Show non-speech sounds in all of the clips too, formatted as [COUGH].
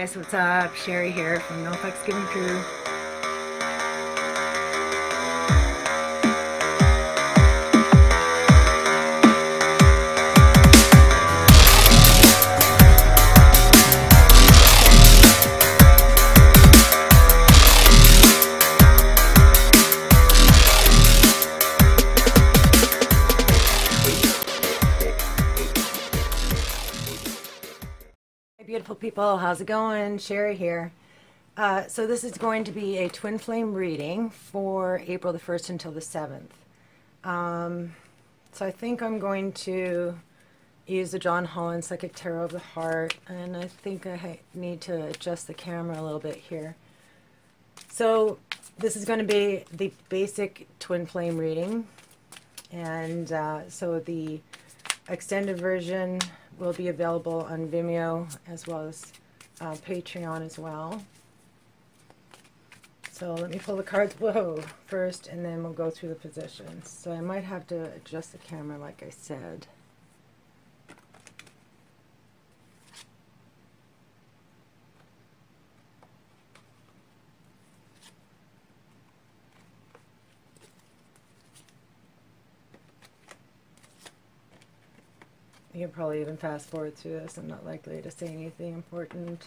guys, what's up? Sherry here from No Fucks Given Crew. People, how's it going? Sherry here. Uh, so this is going to be a twin flame reading for April the 1st until the 7th. Um, so I think I'm going to use the John Holland Psychic Tarot of the Heart, and I think I need to adjust the camera a little bit here. So this is going to be the basic twin flame reading, and uh, so the extended version will be available on Vimeo as well as uh, Patreon as well. So let me pull the cards [LAUGHS] whoa, first and then we'll go through the positions. So I might have to adjust the camera like I said. You can probably even fast forward through this. I'm not likely to say anything important.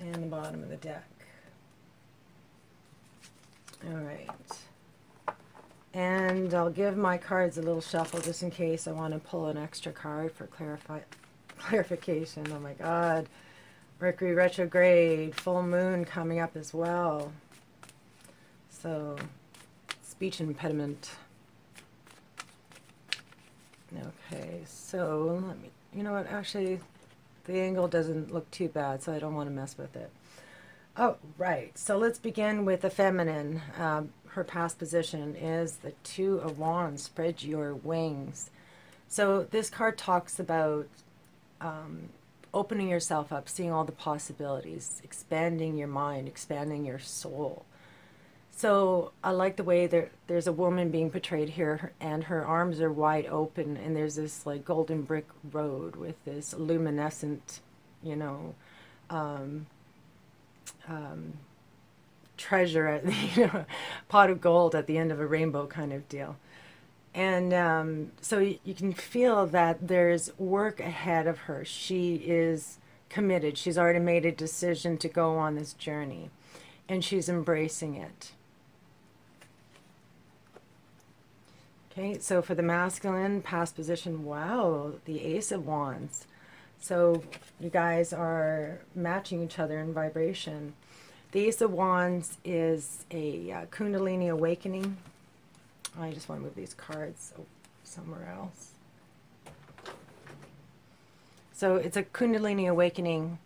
And the bottom of the deck. All right. And I'll give my cards a little shuffle just in case I want to pull an extra card for clarify [LAUGHS] clarification. Oh my god. Mercury retrograde, full moon coming up as well. So, speech impediment. Okay, so let me, you know what, actually, the angle doesn't look too bad, so I don't want to mess with it. Oh, right. So let's begin with the feminine. Um, her past position is the Two of Wands. Spread your wings. So this card talks about um, opening yourself up, seeing all the possibilities, expanding your mind, expanding your soul. So I like the way there, there's a woman being portrayed here, and her arms are wide open, and there's this like golden brick road with this luminescent, you know, um, um, treasure at [LAUGHS] you know, pot of gold at the end of a rainbow kind of deal. And um, so you, you can feel that there's work ahead of her. She is committed. She's already made a decision to go on this journey, and she's embracing it. Okay, so for the masculine past position, wow, the Ace of Wands. So you guys are matching each other in vibration. The Ace of Wands is a uh, Kundalini awakening. I just want to move these cards somewhere else. So it's a Kundalini awakening.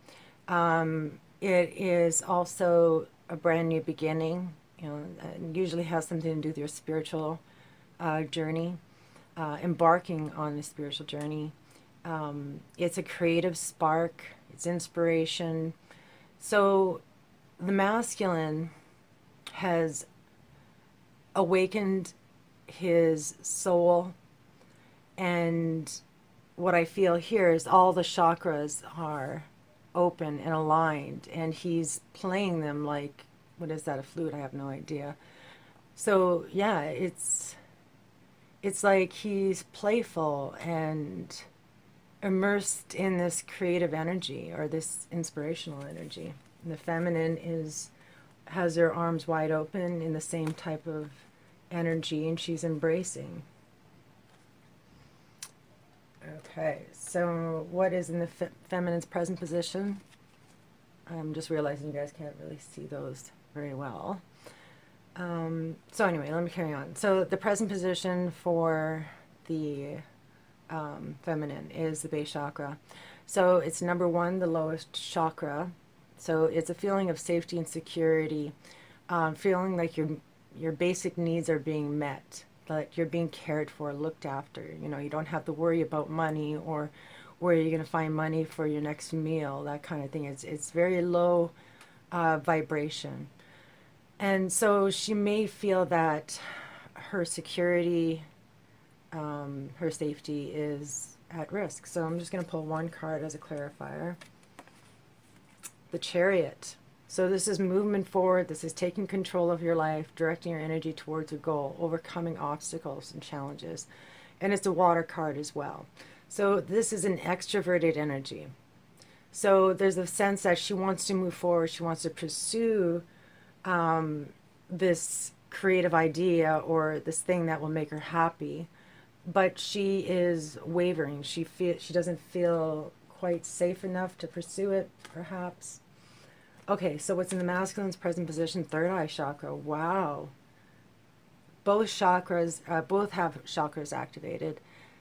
Um, it is also a brand new beginning. You know, usually has something to do with your spiritual uh, journey, uh, embarking on a spiritual journey. Um, it's a creative spark. It's inspiration. So the masculine has awakened his soul and what I feel here is all the chakras are open and aligned and he's playing them like what is that a flute? I have no idea. So yeah it's it's like he's playful and immersed in this creative energy or this inspirational energy the feminine is has her arms wide open in the same type of energy and she's embracing. Okay, so what is in the fe feminine's present position? I'm just realizing you guys can't really see those very well. Um, so anyway, let me carry on. So the present position for the um, feminine is the base chakra. So it's number one, the lowest chakra. So it's a feeling of safety and security, um, feeling like your your basic needs are being met, like you're being cared for, looked after. You know, you don't have to worry about money or where you're going to find money for your next meal, that kind of thing. It's, it's very low uh, vibration. And so she may feel that her security, um, her safety is at risk. So I'm just going to pull one card as a clarifier. The Chariot. So this is movement forward. This is taking control of your life, directing your energy towards a goal, overcoming obstacles and challenges. And it's a water card as well. So this is an extroverted energy. So there's a sense that she wants to move forward. She wants to pursue um, this creative idea or this thing that will make her happy, but she is wavering. She feel she doesn't feel quite safe enough to pursue it, perhaps. Okay, so what's in the masculine's present position? Third eye chakra. Wow. Both chakras, uh, both have chakras activated.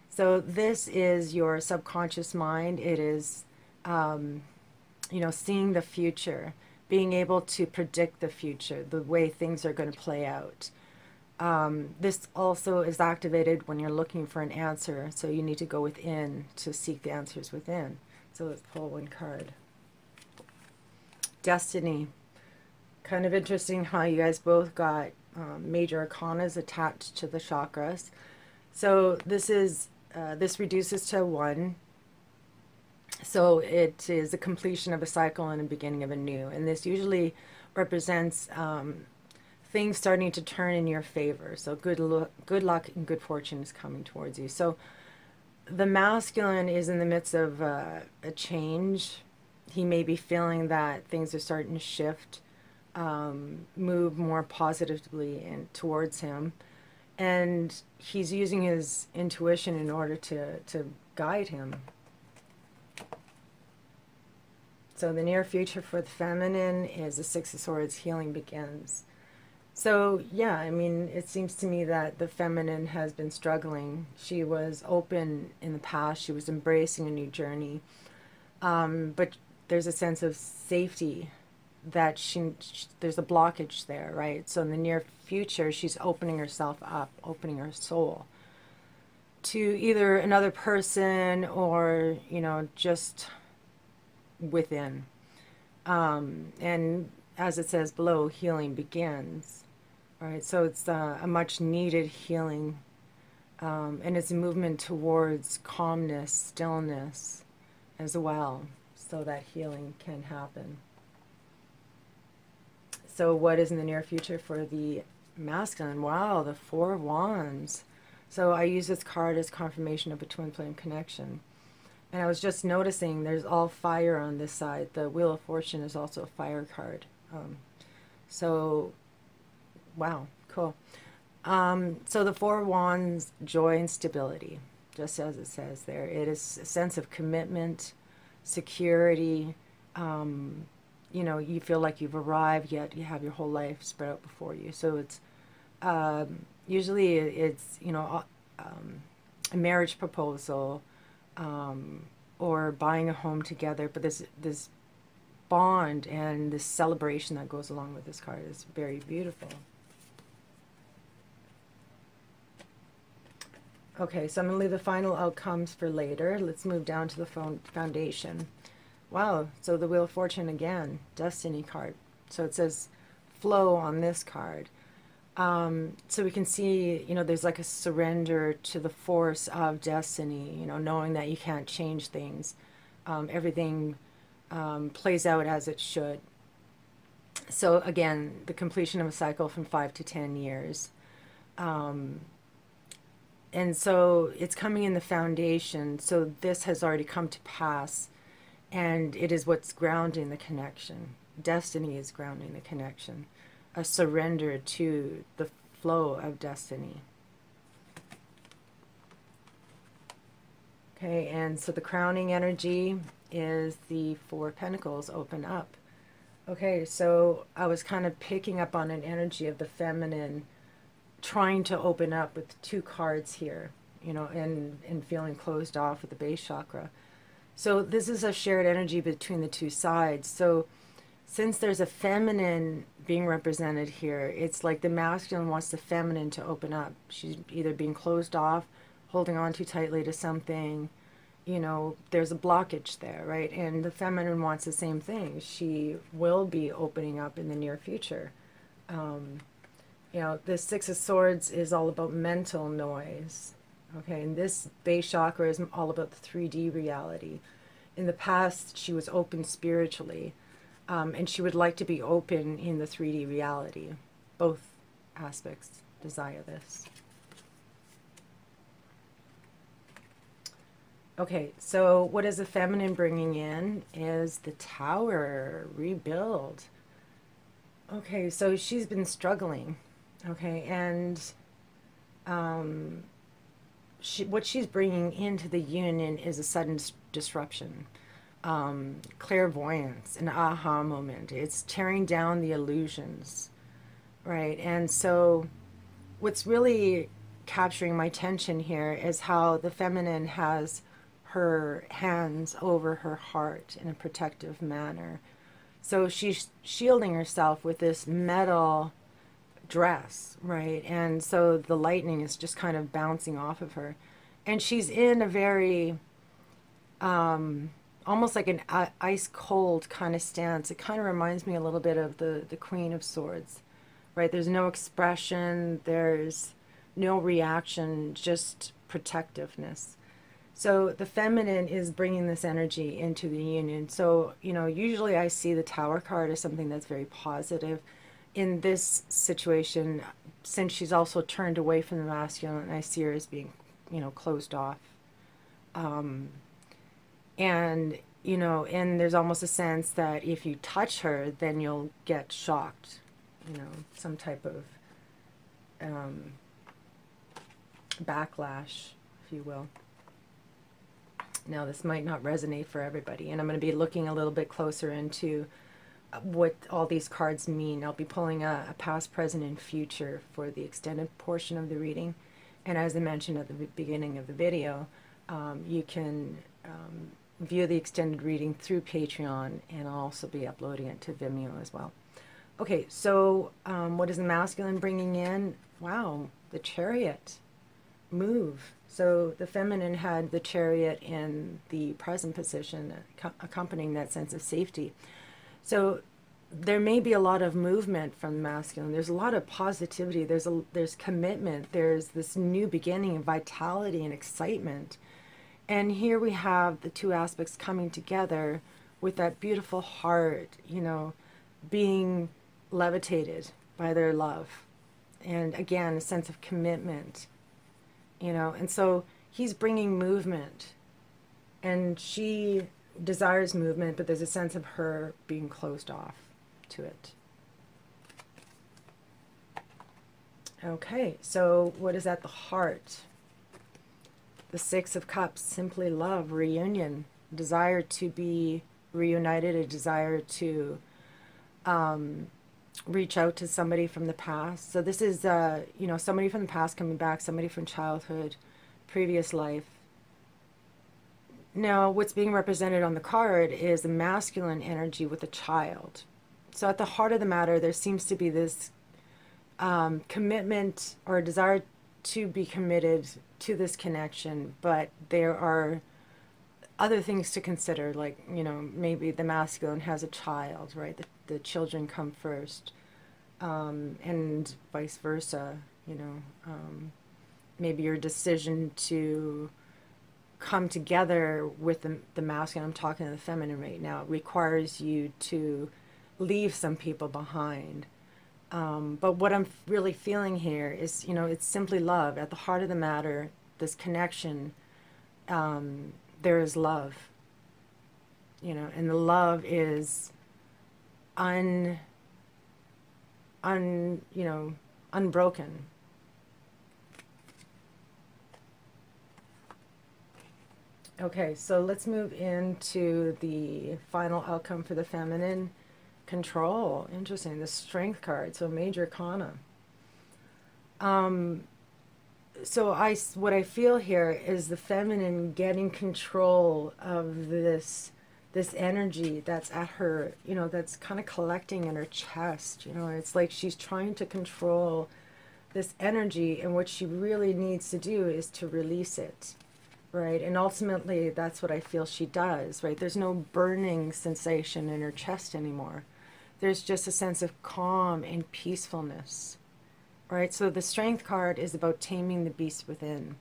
So this is your subconscious mind. It is, um, you know, seeing the future being able to predict the future, the way things are going to play out. Um, this also is activated when you're looking for an answer, so you need to go within to seek the answers within. So let's pull one card. Destiny. Kind of interesting how you guys both got um, major arcanas attached to the chakras. So this is uh, this reduces to one so it is a completion of a cycle and a beginning of a new. And this usually represents um, things starting to turn in your favor. So good, lo- good luck and good fortune is coming towards you. So the masculine is in the midst of uh, a change. He may be feeling that things are starting to shift, um, move more positively in, towards him. And he's using his intuition in order to, to guide him so the near future for the feminine is the Six of Swords, healing begins. So yeah, I mean, it seems to me that the feminine has been struggling. She was open in the past. She was embracing a new journey. Um, but there's a sense of safety that she, she, there's a blockage there, right? So in the near future, she's opening herself up, opening her soul to either another person or, you know, just within. Um, and as it says below, healing begins. Right, so it's uh, a much needed healing, um, and it's a movement towards calmness, stillness, as well, so that healing can happen. So, what is in the near future for the masculine? Wow, the Four of Wands. So, I use this card as confirmation of a twin flame connection. And I was just noticing there's all fire on this side. The Wheel of Fortune is also a fire card. Um, so, wow, cool. Um, so the Four Wands, joy and stability, just as it says there. It is a sense of commitment, security. Um, you know, you feel like you've arrived, yet you have your whole life spread out before you. So it's um, usually it's you know um, a marriage proposal um, or buying a home together. But this this bond and this celebration that goes along with this card is very beautiful. Okay, so I'm going to leave the final outcomes for later. Let's move down to the foundation. Wow, so the Wheel of Fortune again, Destiny card. So it says flow on this card. Um, so we can see, you know, there's like a surrender to the force of destiny, you know, knowing that you can't change things. Um, everything um, plays out as it should. So again, the completion of a cycle from five to 10 years. And so it's coming in the foundation. So this has already come to pass, and it is what's grounding the connection. Destiny is grounding the connection a surrender to the flow of destiny. Okay, and so the crowning energy is the Four Pentacles open up. Okay, so I was kind of picking up on an energy of the feminine trying to open up with two cards here, you know, and, and feeling closed off with the base chakra. So this is a shared energy between the two sides. So since there's a feminine being represented here, it's like the masculine wants the feminine to open up. She's either being closed off, holding on too tightly to something, you know, there's a blockage there, right? And the feminine wants the same thing. She will be opening up in the near future. Um, you know, the Six of Swords is all about mental noise. Okay, and this base chakra is all about the 3D reality. In the past, she was open spiritually, um, and she would like to be open in the 3D reality. Both aspects desire this. Okay, so what is the feminine bringing in is the tower, rebuild. Okay, so she's been struggling. Okay, and um, she, what she's bringing into the union is a sudden disruption, um, clairvoyance, an aha moment. It's tearing down the illusions, right? And so, what's really capturing my attention here is how the feminine has her hands over her heart in a protective manner. So she's shielding herself with this metal dress, right? And so the lightning is just kind of bouncing off of her. And she's in a very, um, almost like an ice cold kind of stance. It kind of reminds me a little bit of the, the Queen of Swords, right? There's no expression, there's no reaction, just protectiveness. So the feminine is bringing this energy into the union. So, you know, usually I see the tower card as something that's very positive in this situation, since she's also turned away from the masculine, I see her as being, you know, closed off. Um, and, you know, and there's almost a sense that if you touch her, then you'll get shocked, you know, some type of um, backlash, if you will. Now, this might not resonate for everybody, and I'm going to be looking a little bit closer into what all these cards mean. I'll be pulling a, a, past, present, and future for the extended portion of the reading. And as I mentioned at the beginning of the video, um, you can um, view the extended reading through Patreon, and I'll also be uploading it to Vimeo as well. Okay, so um, what is the masculine bringing in? Wow, the chariot. Move. So the feminine had the chariot in the present position, accompanying that sense of safety. So there may be a lot of movement from masculine. There's a lot of positivity. There's a there's commitment. There's this new beginning of vitality and excitement. And here we have the two aspects coming together with that beautiful heart, you know, being levitated by their love. And again, a sense of commitment, you know. And so he's bringing movement. And she desires movement, but there's a sense of her being closed off to it. Okay, so what is at the heart? The Six of Cups, simply love, reunion, desire to be reunited, a desire to um, reach out to somebody from the past. So this is, uh, you know, somebody from the past coming back, somebody from childhood, previous life, now, what's being represented on the card is a masculine energy with a child. So, at the heart of the matter, there seems to be this um, commitment or desire to be committed to this connection, but there are other things to consider, like, you know, maybe the masculine has a child, right? The, the children come first, um, and vice versa, you know. Um, maybe your decision to come together with the, the masculine, I'm talking to the feminine right now, requires you to leave some people behind. Um, but what I'm really feeling here is, you know, it's simply love. At the heart of the matter, this connection, um, there is love. You know, and the love is un, un, you know, unbroken. Okay, so let's move into the final outcome for the feminine control. Interesting, the strength card, so major arcana. Um, so I, what I feel here is the feminine getting control of this, this energy that's at her, you know, that's kind of collecting in her chest. You know, it's like she's trying to control this energy, and what she really needs to do is to release it right? And ultimately, that's what I feel she does, right? There's no burning sensation in her chest anymore. There's just a sense of calm and peacefulness, right? So the strength card is about taming the beast within.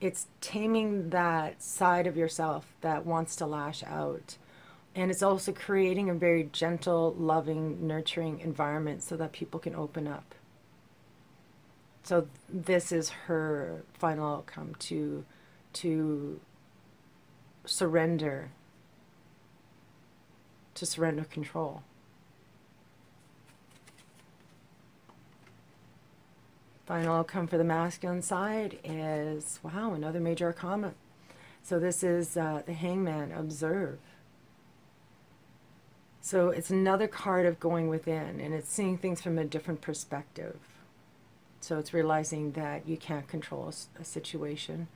It's taming that side of yourself that wants to lash out. And it's also creating a very gentle, loving, nurturing environment so that people can open up. So this is her final outcome to to surrender to surrender control. Final outcome for the masculine side is wow, another major arcana. So this is uh, the hangman, observe. So it's another card of going within and it's seeing things from a different perspective. So it's realizing that you can't control a, a situation.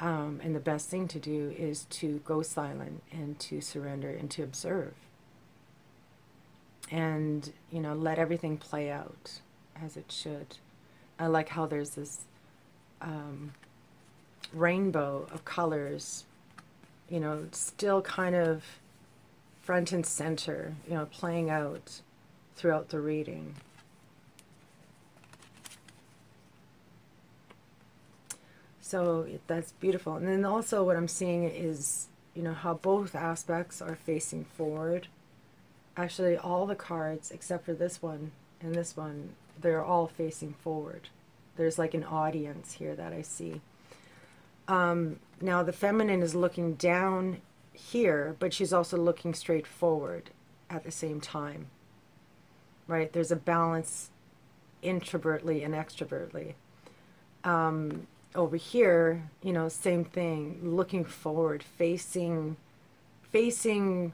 Um, and the best thing to do is to go silent and to surrender and to observe. And, you know, let everything play out as it should. I like how there's this um, rainbow of colors, you know, still kind of front and center, you know, playing out throughout the reading. So that's beautiful. And then also what I'm seeing is, you know, how both aspects are facing forward. Actually, all the cards, except for this one and this one, they're all facing forward. There's like an audience here that I see. Um, now, the feminine is looking down here, but she's also looking straight forward at the same time. Right? There's a balance introvertly and extrovertly. Um, over here, you know, same thing, looking forward, facing, facing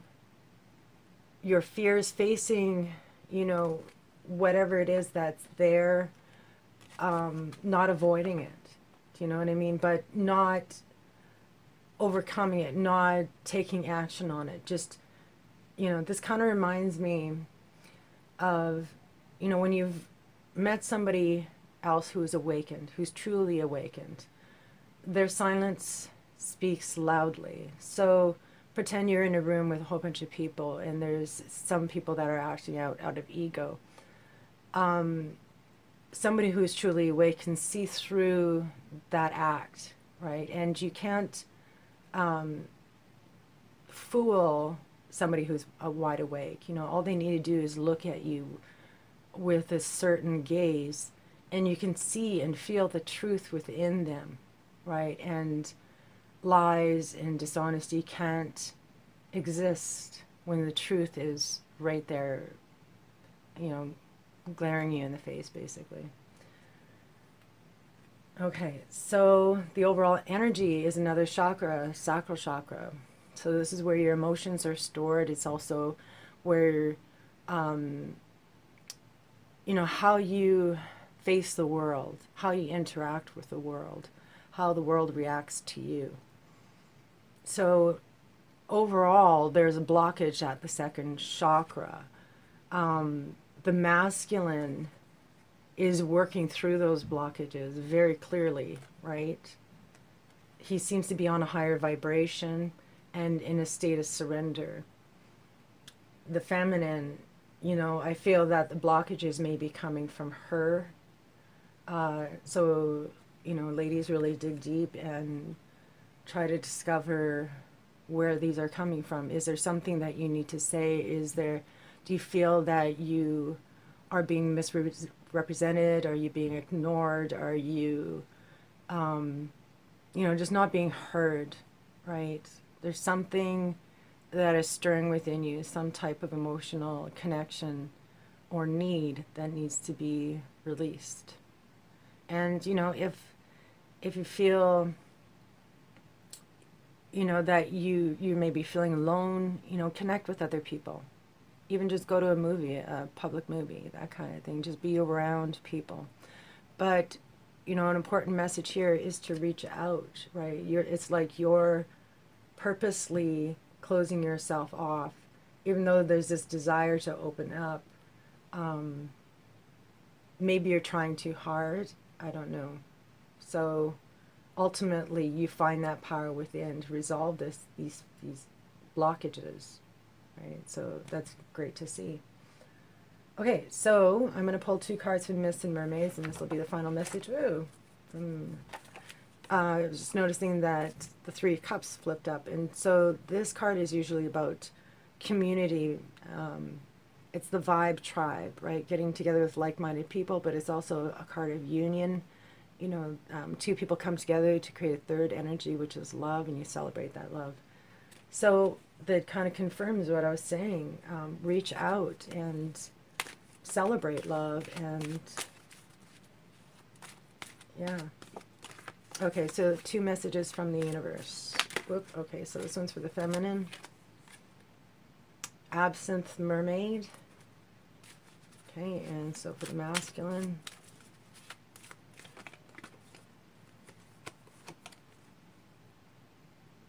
your fears, facing, you know, whatever it is that's there, um, not avoiding it. Do you know what I mean? But not overcoming it, not taking action on it. Just, you know, this kind of reminds me of, you know, when you've met somebody else who is awakened, who's truly awakened. Their silence speaks loudly. So pretend you're in a room with a whole bunch of people and there's some people that are acting out out of ego. Um, somebody who is truly awake can see through that act, right? And you can't um, fool somebody who's uh, wide awake. You know, all they need to do is look at you with a certain gaze and you can see and feel the truth within them, right? And lies and dishonesty can't exist when the truth is right there, you know, glaring you in the face, basically. Okay, so the overall energy is another chakra, sacral chakra. So this is where your emotions are stored. It's also where, um, you know, how you face the world, how you interact with the world, how the world reacts to you. So, overall, there's a blockage at the second chakra. Um, the masculine is working through those blockages very clearly, right? He seems to be on a higher vibration and in a state of surrender. The feminine, you know, I feel that the blockages may be coming from her uh, so, you know, ladies really dig deep and try to discover where these are coming from. Is there something that you need to say? Is there, do you feel that you are being misrepresented? Are you being ignored? Are you, um, you know, just not being heard, right? There's something that is stirring within you, some type of emotional connection or need that needs to be released. And you know, if if you feel you know that you you may be feeling alone, you know, connect with other people. Even just go to a movie, a public movie, that kind of thing. Just be around people. But you know, an important message here is to reach out, right? You're, it's like you're purposely closing yourself off, even though there's this desire to open up. Um, maybe you're trying too hard I don't know. So ultimately you find that power within to resolve this these these blockages right? So that's great to see. Okay so i'm going to pull two cards from myths and mermaids and this will be the final message. Ooh, from uh, I was just noticing that the three cups flipped up and so this card is usually about community um, it's the vibe tribe right getting together with like-minded people but it's also a card of union you know, um, two people come together to create a third energy, which is love, and you celebrate that love. So that kind of confirms what I was saying. Um, reach out and celebrate love, and yeah. Okay, so two messages from the universe. Whoop, okay, so this one's for the feminine. Absinthe mermaid. Okay, and so for the masculine.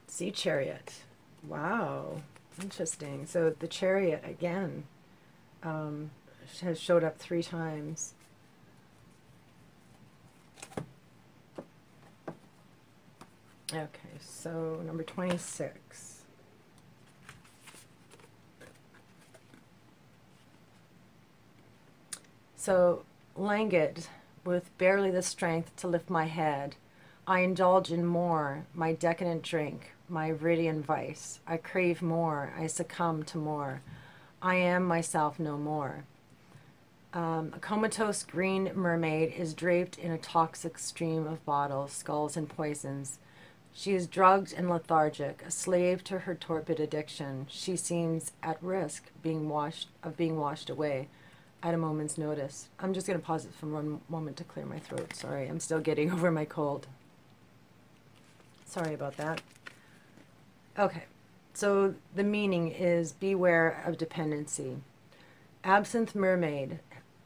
Sea chariot. Wow. Interesting. So the chariot, again, um, has showed up three times. Okay, so number 26. So, languid, with barely the strength to lift my head, I indulge in more, my decadent drink, my viridian vice. I crave more. I succumb to more. I am myself no more. Um, a comatose green mermaid is draped in a toxic stream of bottles, skulls, and poisons. She is drugged and lethargic, a slave to her torpid addiction. She seems at risk being washed of being washed away at a moment's notice. I'm just going to pause it for one moment to clear my throat. Sorry, I'm still getting [LAUGHS] over my cold. Sorry about that. Okay, so the meaning is beware of dependency. Absinthe Mermaid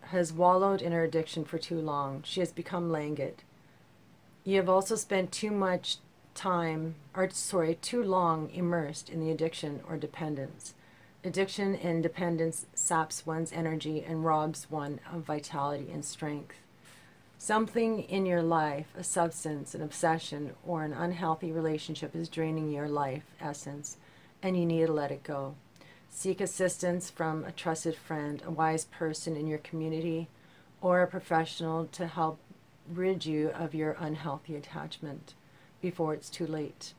has wallowed in her addiction for too long. She has become languid. You have also spent too much time, or sorry, too long immersed in the addiction or dependence. Addiction and dependence saps one's energy and robs one of vitality and strength. Something in your life, a substance, an obsession, or an unhealthy relationship is draining your life essence, and you need to let it go. Seek assistance from a trusted friend, a wise person in your community, or a professional to help rid you of your unhealthy attachment before it's too late.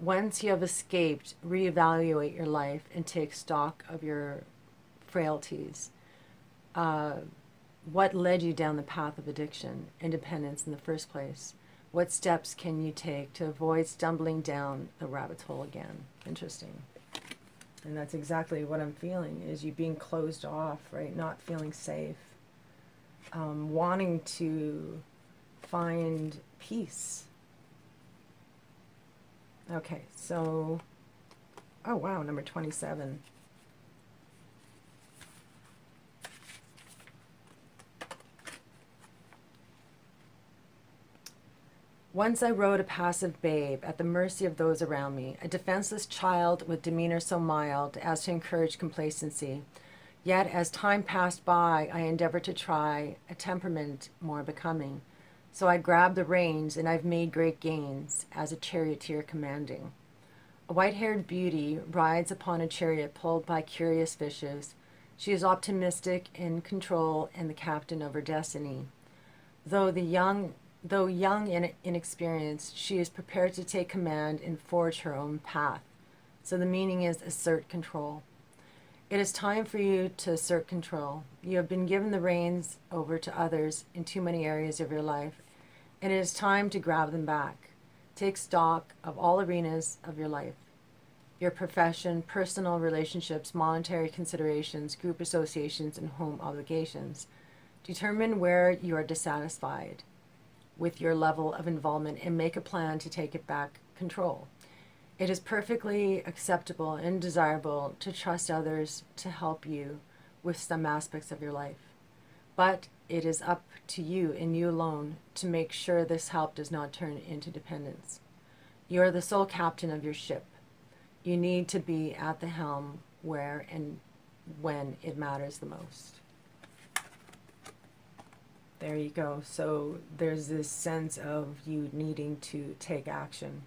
Once you have escaped, reevaluate your life and take stock of your frailties. Uh, what led you down the path of addiction and dependence in the first place? What steps can you take to avoid stumbling down the rabbit hole again? Interesting. And that's exactly what I'm feeling is you being closed off, right? Not feeling safe. Um, wanting to find peace. Okay, so, oh wow, number 27. Once I rode a passive babe at the mercy of those around me, a defenseless child with demeanor so mild as to encourage complacency. Yet as time passed by, I endeavored to try a temperament more becoming. So I grabbed the reins, and I've made great gains, as a charioteer commanding. A white haired beauty rides upon a chariot pulled by curious fishes. She is optimistic, in control, and the captain of her destiny. Though the young Though young and inexperienced, she is prepared to take command and forge her own path. So the meaning is assert control. It is time for you to assert control. You have been given the reins over to others in too many areas of your life, and it is time to grab them back. Take stock of all arenas of your life your profession, personal relationships, monetary considerations, group associations, and home obligations. Determine where you are dissatisfied with your level of involvement and make a plan to take it back control. It is perfectly acceptable and desirable to trust others to help you with some aspects of your life. But it is up to you and you alone to make sure this help does not turn into dependence. You are the sole captain of your ship. You need to be at the helm where and when it matters the most. There you go. So there's this sense of you needing to take action,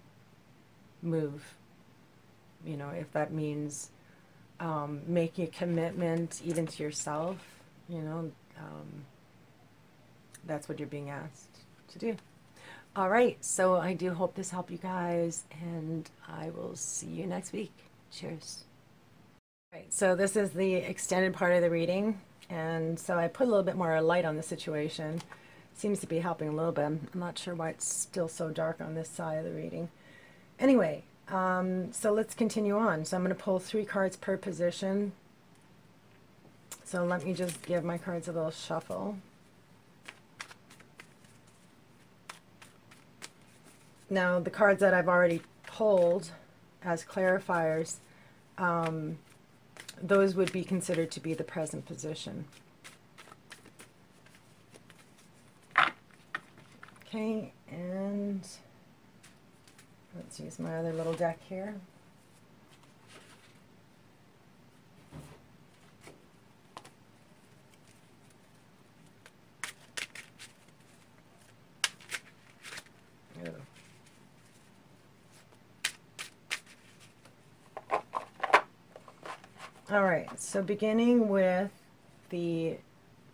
move. You know, if that means um, making a commitment even to yourself, you know, um, that's what you're being asked to do. All right, so I do hope this helped you guys, and I will see you next week. Cheers. All right, so this is the extended part of the reading, and so I put a little bit more light on the situation. Seems to be helping a little bit. I'm not sure why it's still so dark on this side of the reading. Anyway, um, so let's continue on. So I'm going to pull three cards per position. So let me just give my cards a little shuffle. Now, the cards that I've already pulled as clarifiers, um, those would be considered to be the present position. Okay, and let's use my other little deck here. All right, so beginning with the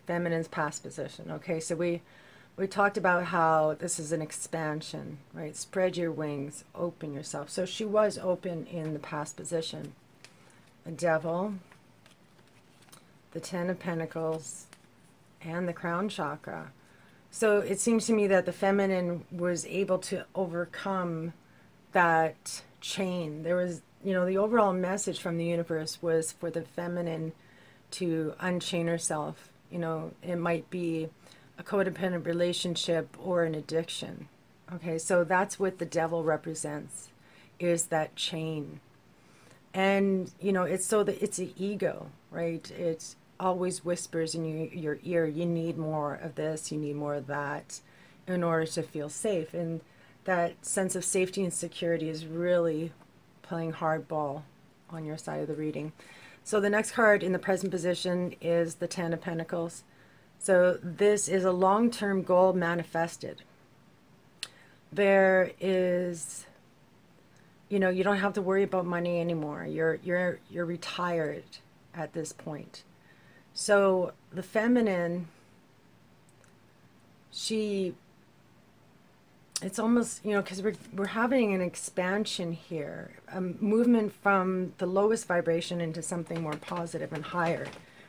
feminine's past position. Okay, so we we talked about how this is an expansion, right? Spread your wings, open yourself. So she was open in the past position. The devil, the ten of pentacles, and the crown chakra. So it seems to me that the feminine was able to overcome that chain. There was you know, the overall message from the universe was for the feminine to unchain herself. You know, it might be a codependent relationship or an addiction. Okay, so that's what the devil represents is that chain. And, you know, it's so that it's an ego, right? It always whispers in your, your ear, you need more of this, you need more of that in order to feel safe. And that sense of safety and security is really playing hardball on your side of the reading. So the next card in the present position is the Ten of Pentacles. So this is a long-term goal manifested. There is, you know, you don't have to worry about money anymore. You're you're you're retired at this point. So the feminine, she it's almost you know because we're we're having an expansion here, a movement from the lowest vibration into something more positive and higher,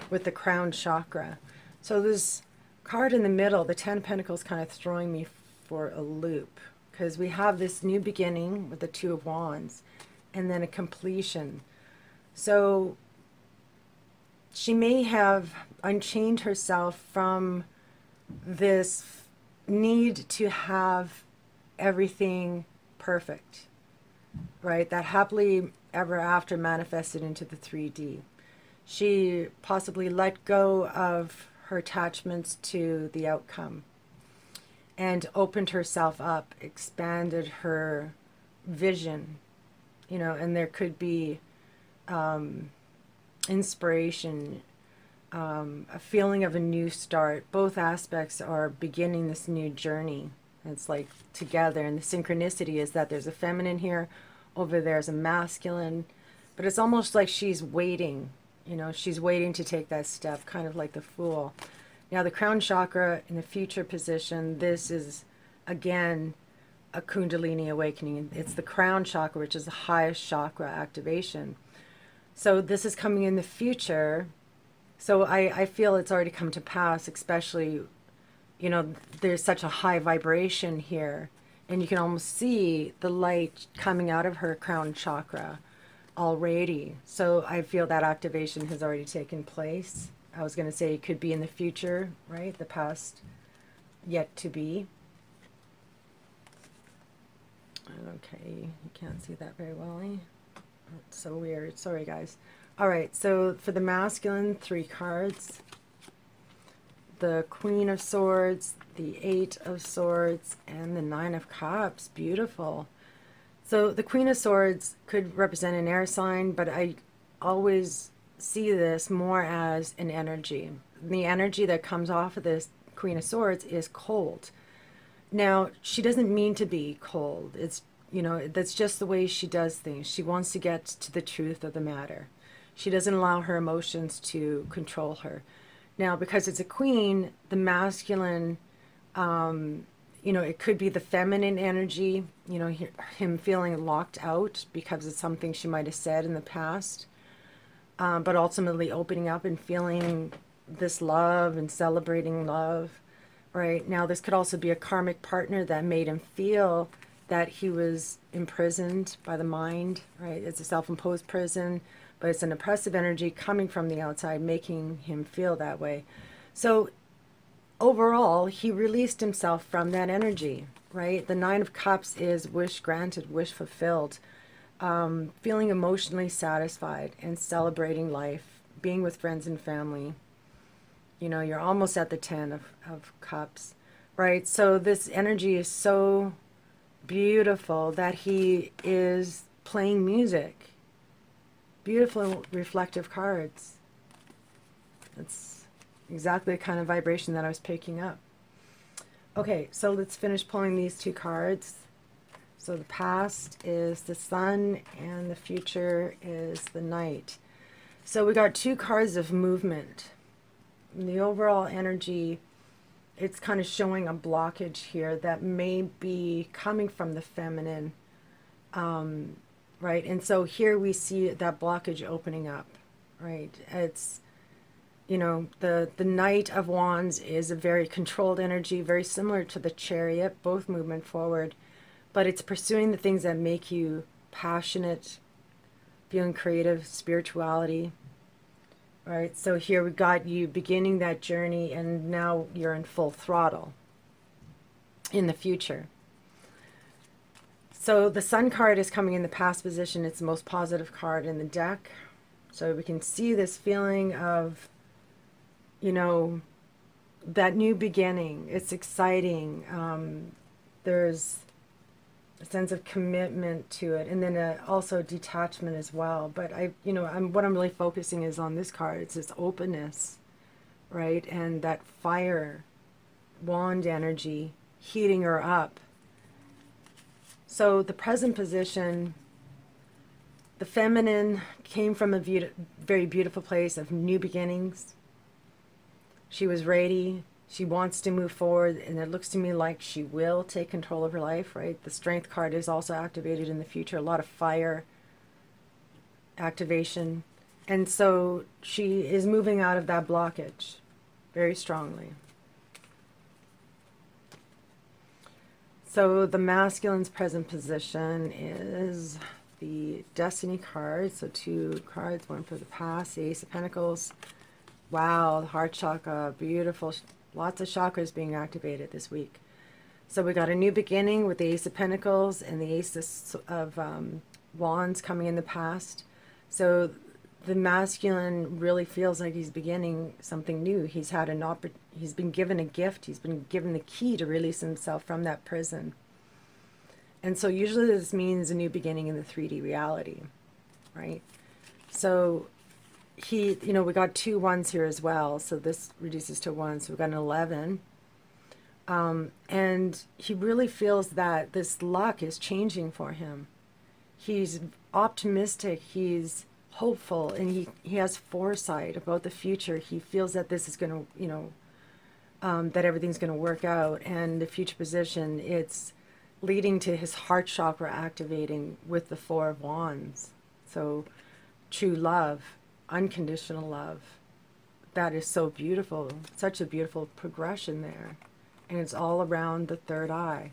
with the crown chakra. So this card in the middle, the Ten Pentacles, kind of throwing me for a loop because we have this new beginning with the Two of Wands, and then a completion. So she may have unchained herself from this need to have everything perfect, right? That happily ever after manifested into the 3D. She possibly let go of her attachments to the outcome and opened herself up, expanded her vision, you know, and there could be um, inspiration, um, a feeling of a new start. Both aspects are beginning this new journey. It's like together. And the synchronicity is that there's a feminine here, over there's a masculine. But it's almost like she's waiting. You know, she's waiting to take that step, kind of like the fool. Now, the crown chakra in the future position, this is, again, a Kundalini awakening. It's the crown chakra, which is the highest chakra activation. So this is coming in the future. So I, I feel it's already come to pass, especially you know, there's such a high vibration here. And you can almost see the light coming out of her crown chakra already. So I feel that activation has already taken place. I was going to say it could be in the future, right? The past yet to be. Okay, you can't see that very well. Eh? That's so weird. Sorry, guys. All right, so for the masculine, three cards the Queen of Swords, the Eight of Swords, and the Nine of Cups. Beautiful. So the Queen of Swords could represent an air sign, but I always see this more as an energy. The energy that comes off of this Queen of Swords is cold. Now, she doesn't mean to be cold. It's, you know, that's just the way she does things. She wants to get to the truth of the matter. She doesn't allow her emotions to control her. Now, because it's a queen, the masculine, um, you know, it could be the feminine energy, you know, him feeling locked out because of something she might have said in the past, um, but ultimately opening up and feeling this love and celebrating love, right? Now, this could also be a karmic partner that made him feel that he was imprisoned by the mind, right? It's a self imposed prison but it's an oppressive energy coming from the outside, making him feel that way. So overall, he released himself from that energy, right? The Nine of Cups is wish granted, wish fulfilled, um, feeling emotionally satisfied and celebrating life, being with friends and family. You know, you're almost at the Ten of, of Cups, right? So this energy is so beautiful that he is playing music beautiful reflective cards. That's exactly the kind of vibration that I was picking up. Okay, so let's finish pulling these two cards. So the past is the sun and the future is the Knight. So we got two cards of movement. the overall energy, it's kind of showing a blockage here that may be coming from the feminine. Um, right? And so here we see that blockage opening up, right? It's, you know, the, the Knight of Wands is a very controlled energy, very similar to the Chariot, both movement forward, but it's pursuing the things that make you passionate, feeling creative, spirituality, right? So here we got you beginning that journey and now you're in full throttle in the future. So the Sun card is coming in the past position. It's the most positive card in the deck. So we can see this feeling of, you know, that new beginning. It's exciting. Um, there's a sense of commitment to it, and then uh, also detachment as well. But I, you know, I'm what I'm really focusing is on this card. It's this openness, right, and that fire, wand energy, heating her up so the present position, the feminine came from a be very beautiful place of new beginnings. She was ready. She wants to move forward, and it looks to me like she will take control of her life, right? The strength card is also activated in the future, a lot of fire activation. And so she is moving out of that blockage very strongly. So the masculine's present position is the Destiny card. So two cards, one for the past, the Ace of Pentacles. Wow, the heart chakra, beautiful. Lots of chakras being activated this week. So we got a new beginning with the Ace of Pentacles and the Ace of um, Wands coming in the past. So the masculine really feels like he's beginning something new. He's had an oppor- he's been given a gift. He's been given the key to release himself from that prison. And so usually this means a new beginning in the 3D reality, right? So he, you know, we got two ones here as well. So this reduces to one. So we've got an 11. Um, and he really feels that this luck is changing for him. He's optimistic. He's hopeful and he, he has foresight about the future. He feels that this is going to, you know, um, that everything's going to work out. And the future position, it's leading to his heart chakra activating with the Four of Wands. So, true love, unconditional love. That is so beautiful. Such a beautiful progression there. And it's all around the third eye.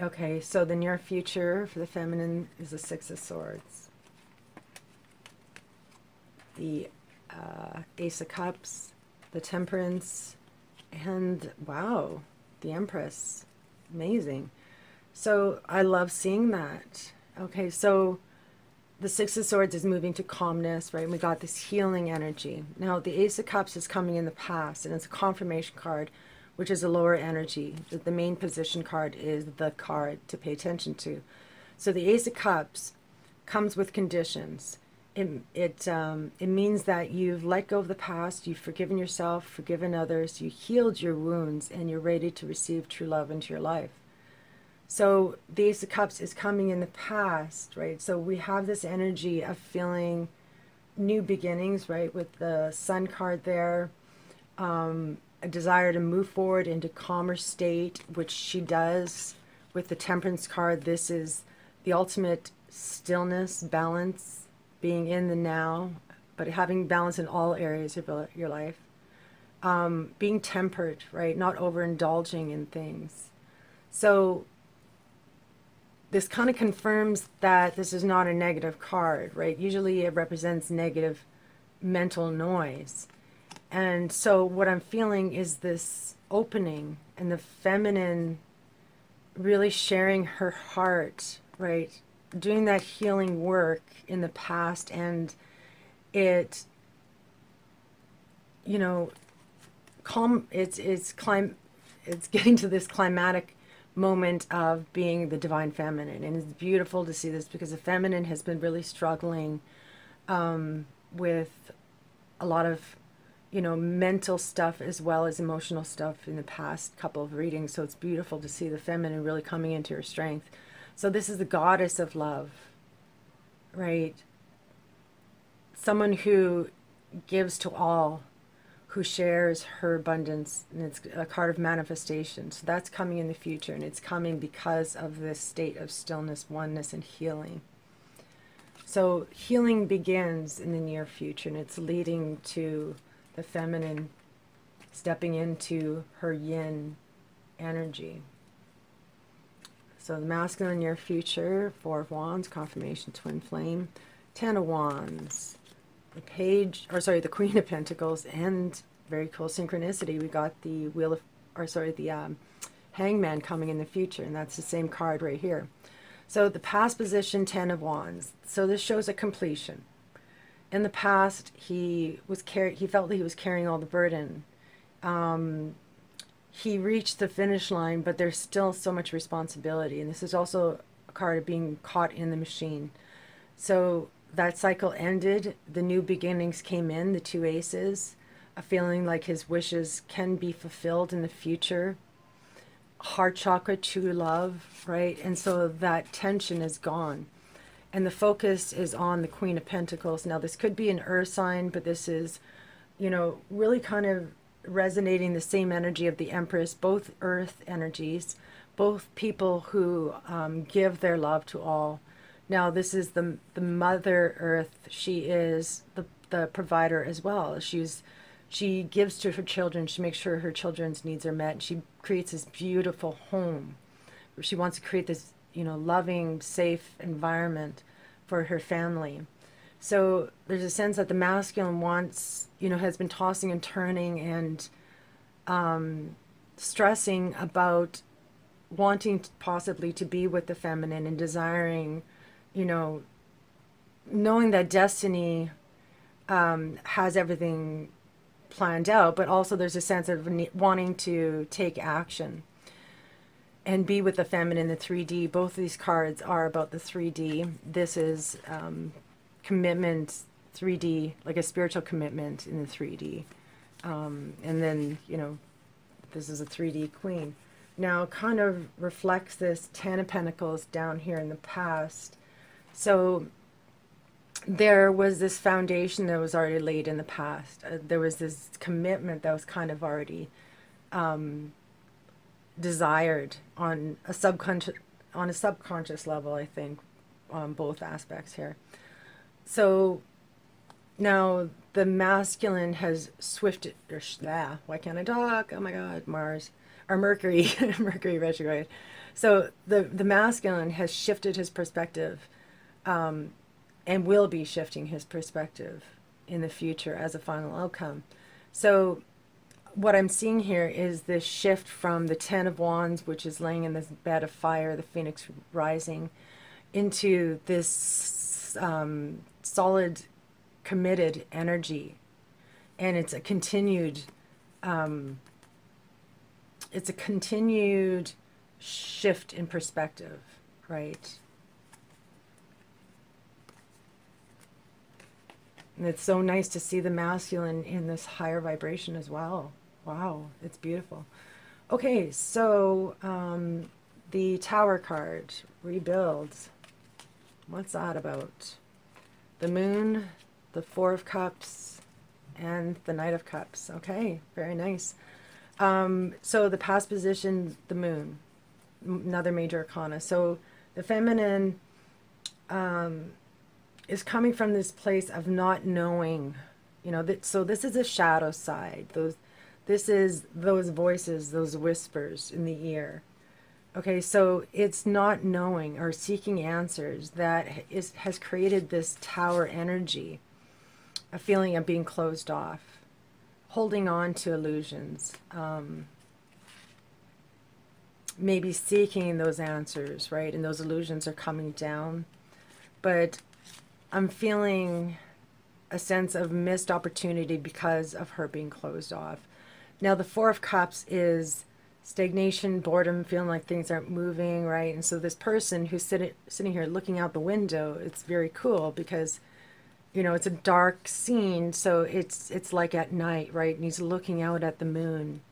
Okay, so the near future for the feminine is the Six of Swords. The uh, Ace of Cups, the Temperance, and wow, the Empress. Amazing. So I love seeing that. Okay, so the Six of Swords is moving to calmness, right? we got this healing energy. Now, the Ace of Cups is coming in the past, and it's a confirmation card which is a lower energy. The main position card is the card to pay attention to. So the Ace of Cups comes with conditions. it it um, it means that you've let go of the past, you've forgiven yourself, forgiven others, you healed your wounds, and you're ready to receive true love into your life. So the Ace of Cups is coming in the past, right? So we have this energy of feeling new beginnings, right? With the Sun card there, um, a desire to move forward into calmer state, which she does. With the Temperance card, this is the ultimate stillness, balance, being in the now, but having balance in all areas of your life. Um, being tempered, right? Not overindulging in things. So this kind of confirms that this is not a negative card, right? Usually it represents negative mental noise. And so what I'm feeling is this opening and the feminine really sharing her heart, right? Doing that healing work in the past and it you know calm it's it's clim it's [LAUGHS] getting to this climatic moment of being the divine feminine. And it's beautiful to see this because the feminine has been really struggling um, with a lot of, you know, mental stuff as well as emotional stuff in the past couple of readings. So it's beautiful to see the feminine really coming into her strength. So this is the goddess of love, right? Someone who gives to all who shares her abundance, and it's a card of manifestation. So that's coming in the future, and it's coming because of this state of stillness, oneness, and healing. So healing begins in the near future, and it's leading to the feminine stepping into her yin energy. So the masculine near future, Four of Wands, confirmation, twin flame, Ten of Wands, the page, or sorry, the Queen of Pentacles, and very cool synchronicity. We got the Wheel of, or sorry, the um, Hangman coming in the future, and that's the same card right here. So the past position, Ten of Wands. So this shows a completion. In the past, he was car- he felt that he was carrying all the burden. Um, he reached the finish line, but there's still so much responsibility. And this is also a card of being caught in the machine. So that cycle ended, the new beginnings came in, the two aces, a feeling like his wishes can be fulfilled in the future. Heart chakra, true love, right? And so that tension is gone. And the focus is on the Queen of Pentacles. Now, this could be an earth sign, but this is, you know, really kind of resonating the same energy of the Empress, both earth energies, both people who um, give their love to all now, this is the the Mother Earth. She is the the provider as well. She's she gives to her children. She makes sure her children's needs are met. She creates this beautiful home. She wants to create this you know loving, safe environment for her family. So there's a sense that the masculine wants you know has been tossing and turning and um, stressing about wanting to possibly to be with the feminine and desiring you know, knowing that destiny um, has everything planned out, but also there's a sense of wanting to take action and be with the feminine, the 3D. Both of these cards are about the 3D. This is um, commitment, 3D, like a spiritual commitment in the 3D. Um, and then, you know, this is a 3D queen. Now, kind of reflects this Ten of Pentacles down here in the past so there was this foundation that was already laid in the past. Uh, there was this commitment that was kind of already um, desired on a subconscious on a subconscious level. I think on both aspects here. So now the masculine has swifted. Or, why can't I talk? Oh my God, Mars or Mercury, [LAUGHS] Mercury retrograde. So the the masculine has shifted his perspective um, and will be shifting his perspective in the future as a final outcome. So, what I'm seeing here is this shift from the Ten of Wands, which is laying in this bed of fire, the Phoenix rising, into this um, solid, committed energy. And it's a continued, um, it's a continued shift in perspective, right? And it's so nice to see the masculine in this higher vibration as well. Wow, it's beautiful. Okay, so um, the Tower card, rebuilds. What's that about? The Moon, the Four of Cups, and the Knight of Cups. Okay, very nice. Um, so the past position, the Moon, another major arcana. So the feminine um, is coming from this place of not knowing, you know. That so this is a shadow side. Those, this is those voices, those whispers in the ear. Okay, so it's not knowing or seeking answers that is has created this tower energy, a feeling of being closed off, holding on to illusions. Um, maybe seeking those answers, right? And those illusions are coming down. But I'm feeling a sense of missed opportunity because of her being closed off. Now, the Four of Cups is stagnation, boredom, feeling like things aren't moving, right? And so this person who's sitting sitting here looking out the window, it's very cool because you know, it's a dark scene, so it's it's like at night, right? And he's looking out at the moon.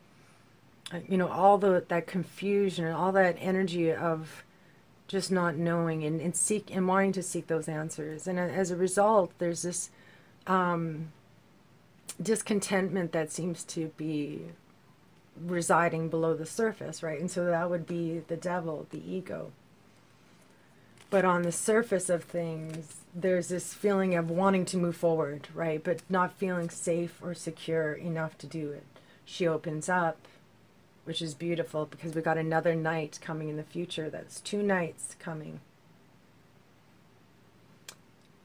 Uh, you know, all the that confusion and all that energy of just not knowing and, and seek and wanting to seek those answers. And as a result, there's this um, discontentment that seems to be residing below the surface, right? And so that would be the devil, the ego. But on the surface of things, there's this feeling of wanting to move forward, right? But not feeling safe or secure enough to do it. She opens up which is beautiful because we got another knight coming in the future. That's two knights coming.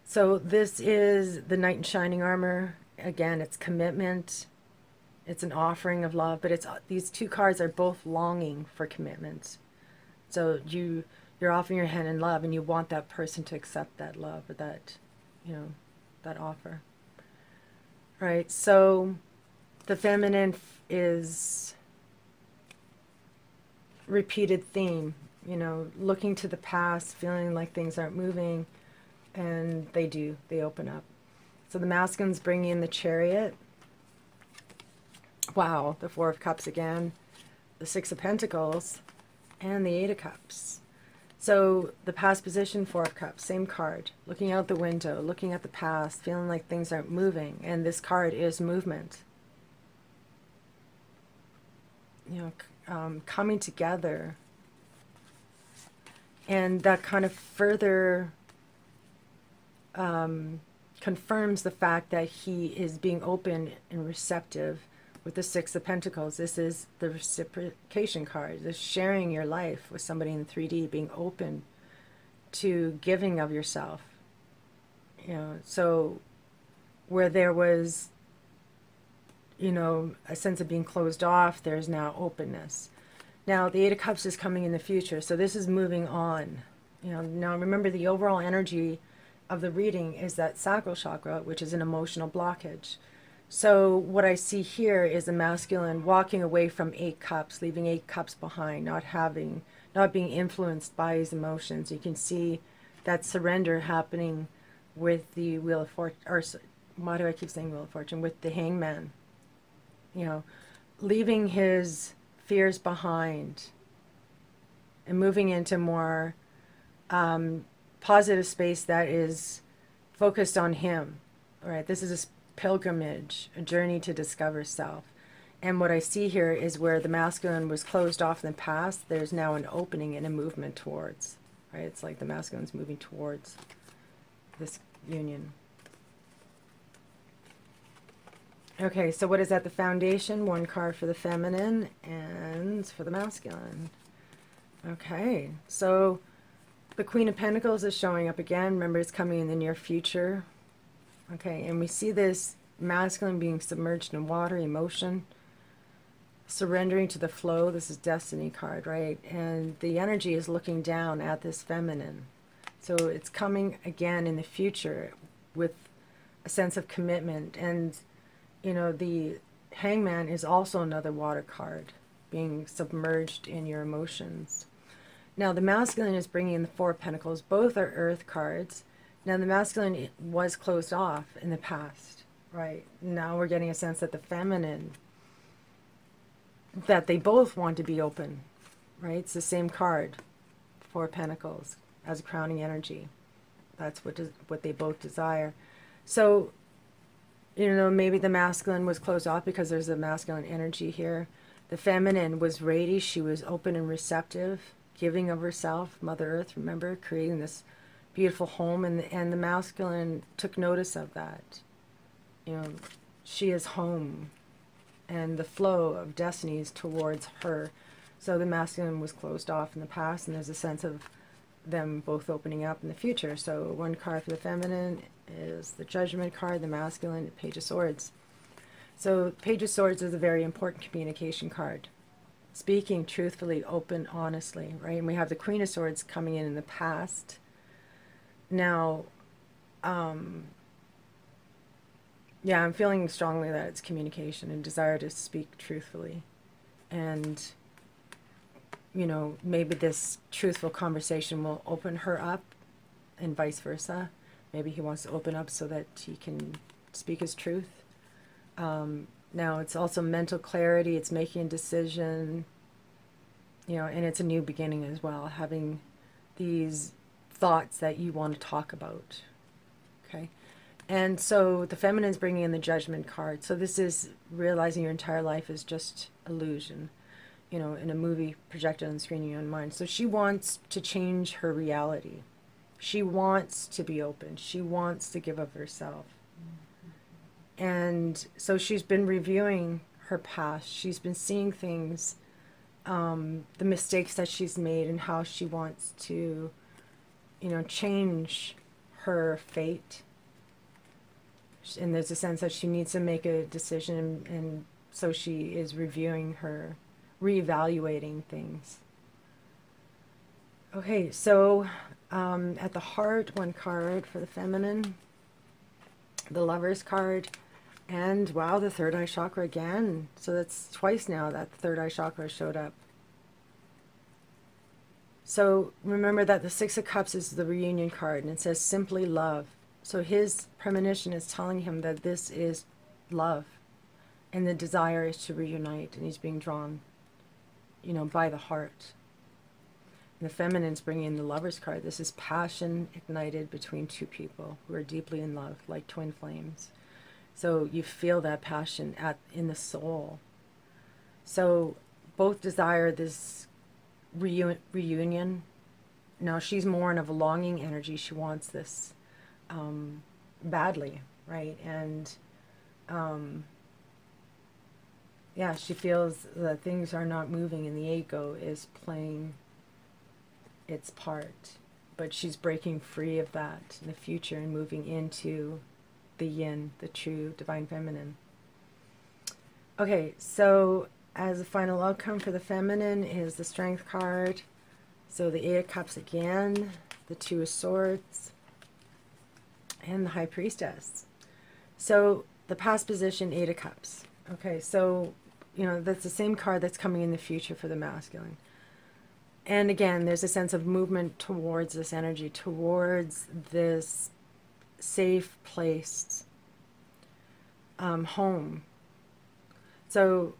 So this is the knight in shining armor. Again, it's commitment. It's an offering of love, but it's these two cards are both longing for commitment. So you you're offering your hand in love, and you want that person to accept that love or that, you know, that offer. Right. So the feminine is repeated theme, you know, looking to the past, feeling like things aren't moving, and they do, they open up. So the masculine's bringing in the chariot. Wow, the Four of Cups again, the Six of Pentacles, and the Eight of Cups. So the past position, Four of Cups, same card. Looking out the window, looking at the past, feeling like things aren't moving. And this card is movement. You know, um, coming together. And that kind of further um, confirms the fact that he is being open and receptive with the Six of Pentacles. This is the reciprocation card, this sharing your life with somebody in 3D, being open to giving of yourself. You know, so where there was you know, a sense of being closed off, there's now openness. Now, the Eight of Cups is coming in the future, so this is moving on. You know, now remember the overall energy of the reading is that sacral chakra, which is an emotional blockage. So what I see here is a masculine walking away from eight cups, leaving eight cups behind, not having, not being influenced by his emotions. You can see that surrender happening with the Wheel of Fortune, or why do I keep saying Wheel of Fortune? With the Hangman you know, leaving his fears behind and moving into more um, positive space that is focused on him. Right, this is a pilgrimage, a journey to discover self. And what I see here is where the masculine was closed off in the past, there's now an opening and a movement towards. Right? It's like the masculine's moving towards this union. Okay, so what is that? The foundation, one card for the feminine and for the masculine. Okay, so the Queen of Pentacles is showing up again. Remember, it's coming in the near future. Okay, and we see this masculine being submerged in water, emotion, surrendering to the flow. This is Destiny card, right? And the energy is looking down at this feminine. So it's coming again in the future with a sense of commitment and you know, the hangman is also another water card, being submerged in your emotions. Now, the masculine is bringing in the Four Pentacles. Both are earth cards. Now, the masculine was closed off in the past, right? Now we're getting a sense that the feminine, that they both want to be open, right? It's the same card, Four Pentacles, as a crowning energy. That's what, what they both desire. So, you know, maybe the masculine was closed off because there's a masculine energy here. The feminine was ready. She was open and receptive, giving of herself. Mother Earth, remember, creating this beautiful home, and and the masculine took notice of that. You know, she is home, and the flow of destinies towards her. So the masculine was closed off in the past, and there's a sense of them both opening up in the future. So one card for the feminine is the Judgment card, the masculine, Page of Swords. So Page of Swords is a very important communication card. Speaking truthfully, open, honestly, right? And we have the Queen of Swords coming in in the past now, um, yeah, I'm feeling strongly that it's communication and desire to speak truthfully. And, you know, maybe this truthful conversation will open her up and vice versa. Maybe he wants to open up so that he can speak his truth. Um, now, it's also mental clarity, it's making a decision, you know, and it's a new beginning as well, having these thoughts that you want to talk about. Okay. And so the feminine is bringing in the judgment card. So this is realizing your entire life is just illusion, you know, in a movie projected on the screen in your own mind. So she wants to change her reality. She wants to be open. She wants to give of herself. And so she's been reviewing her past. She's been seeing things, um, the mistakes that she's made, and how she wants to you know, change her fate. And there's a sense that she needs to make a decision, and, and so she is reviewing her, reevaluating things. Okay, so um, at the heart, one card for the feminine, the lover's card, and wow, the third eye chakra again. So that's twice now that the third eye chakra showed up. So remember that the Six of Cups is the reunion card and it says simply love. So his premonition is telling him that this is love and the desire is to reunite and he's being drawn, you know, by the heart. The feminine's bringing in the lover's card. This is passion ignited between two people who are deeply in love, like twin flames. So you feel that passion at in the soul. So both desire this reu- reunion. Now she's more in a longing energy. She wants this um, badly, right? And um, yeah, she feels that things are not moving, and the ego is playing its part. But she's breaking free of that in the future and moving into the yin, the true divine feminine. Okay, so as a final outcome for the feminine is the Strength card. So the Eight of Cups again, the Two of Swords, and the High Priestess. So the past position, Eight of Cups. Okay, so, you know, that's the same card that's coming in the future for the masculine. And again, there's a sense of movement towards this energy, towards this safe place, um, home. So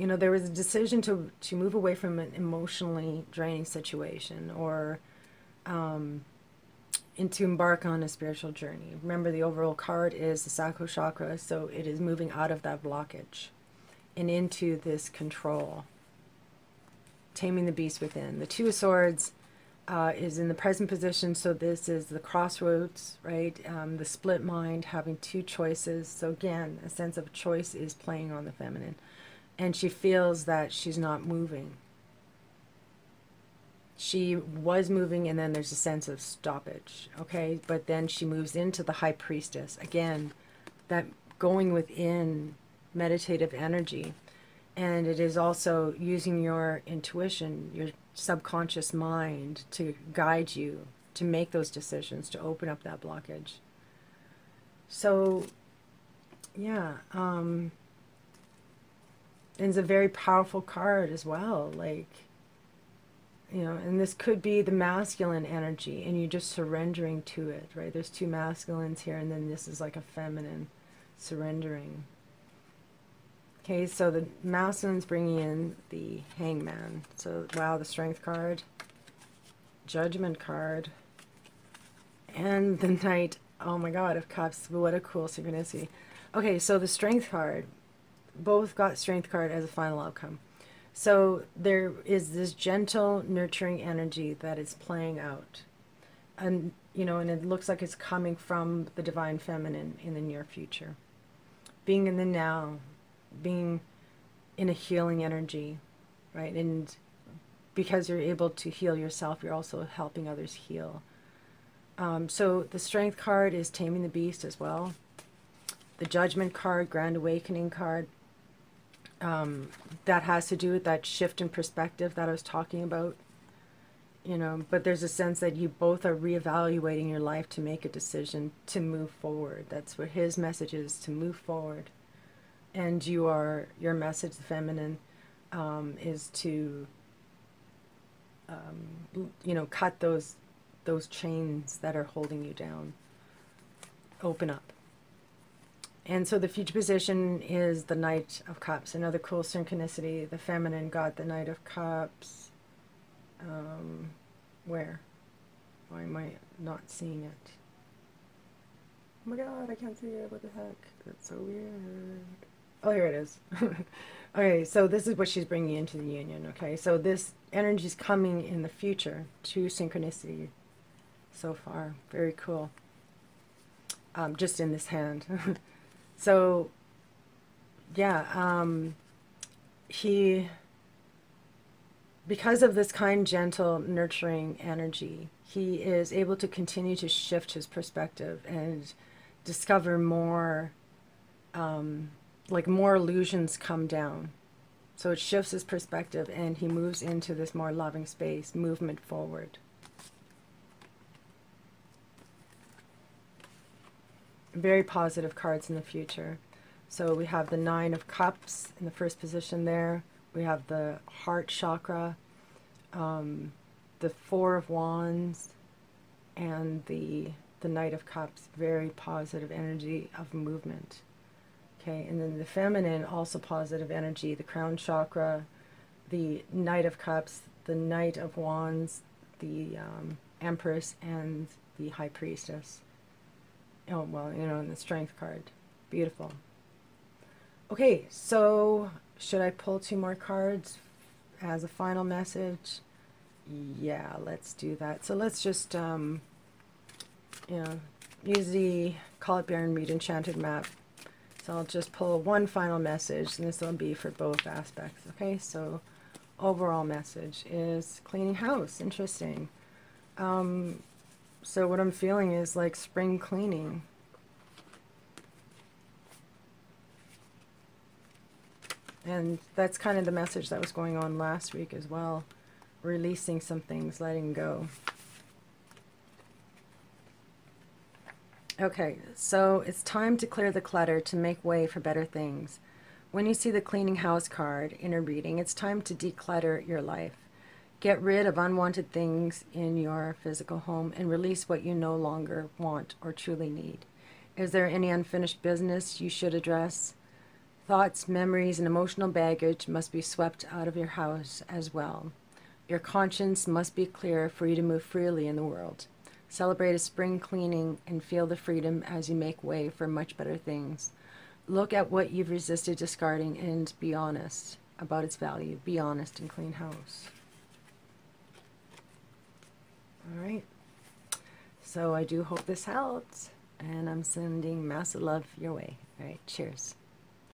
you know, there was a decision to to move away from an emotionally draining situation or um, and to embark on a spiritual journey. Remember, the overall card is the Sacral Chakra, so it is moving out of that blockage and into this control, taming the beast within. The Two of Swords uh, is in the present position, so this is the crossroads, right? Um, the split mind, having two choices. So again, a sense of choice is playing on the feminine and she feels that she's not moving. She was moving, and then there's a sense of stoppage, okay? But then she moves into the high priestess. Again, that going within meditative energy. And it is also using your intuition, your subconscious mind to guide you to make those decisions, to open up that blockage. So, yeah, um, and it's a very powerful card as well. Like, you know, and this could be the masculine energy, and you're just surrendering to it, right? There's two masculines here, and then this is like a feminine surrendering. Okay, so the masculine's bringing in the hangman. So, wow, the strength card, judgment card, and the [LAUGHS] knight. Oh my god, of cups. What a cool synchronicity. Okay, so the strength card, both got strength card as a final outcome. So there is this gentle, nurturing energy that is playing out. And, you know, and it looks like it's coming from the divine feminine in the near future. Being in the now, being in a healing energy, right? And because you're able to heal yourself, you're also helping others heal. Um, so the strength card is taming the beast as well. The judgment card, grand awakening card, um, that has to do with that shift in perspective that I was talking about. You know, but there's a sense that you both are reevaluating your life to make a decision to move forward. That's what his message is to move forward. And you are, your message, the feminine, um, is to, um, you know, cut those, those chains that are holding you down. Open up. And so the future position is the Knight of Cups. Another cool synchronicity. The feminine got the Knight of Cups. Um, where? Why am I not seeing it? Oh my god, I can't see it. What the heck? That's so weird. Oh, here it is. [LAUGHS] okay, so this is what she's bringing into the union. Okay, so this energy is coming in the future to synchronicity so far. Very cool. Um, just in this hand. [LAUGHS] So, yeah, um, he, because of this kind, gentle, nurturing energy, he is able to continue to shift his perspective and discover more, um, like more illusions come down. So it shifts his perspective and he moves into this more loving space, movement forward. very positive cards in the future. So we have the Nine of Cups in the first position there. We have the Heart Chakra, um, the Four of Wands, and the the Knight of Cups. Very positive energy of movement. Okay, and then the feminine, also positive energy. The Crown Chakra, the Knight of Cups, the Knight of Wands, the um, Empress, and the High Priestess. Oh, well, you know, in the strength card. Beautiful. Okay, so should I pull two more cards as a final message? Yeah, let's do that. So let's just, um, you know, use the Colette Baron-Reid Enchanted map. So I'll just pull one final message, and this will be for both aspects. Okay, so overall message is cleaning house. Interesting. Um, so what I'm feeling is like spring cleaning. And that's kind of the message that was going on last week as well. Releasing some things, letting go. Okay, so it's time to clear the clutter to make way for better things. When you see the cleaning house card in a reading, it's time to declutter your life. Get rid of unwanted things in your physical home and release what you no longer want or truly need. Is there any unfinished business you should address? Thoughts, memories, and emotional baggage must be swept out of your house as well. Your conscience must be clear for you to move freely in the world. Celebrate a spring cleaning and feel the freedom as you make way for much better things. Look at what you've resisted discarding and be honest about its value. Be honest and clean house. All right. So I do hope this helped, and I'm sending massive love your way. All right. Cheers.